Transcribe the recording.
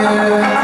Yeah.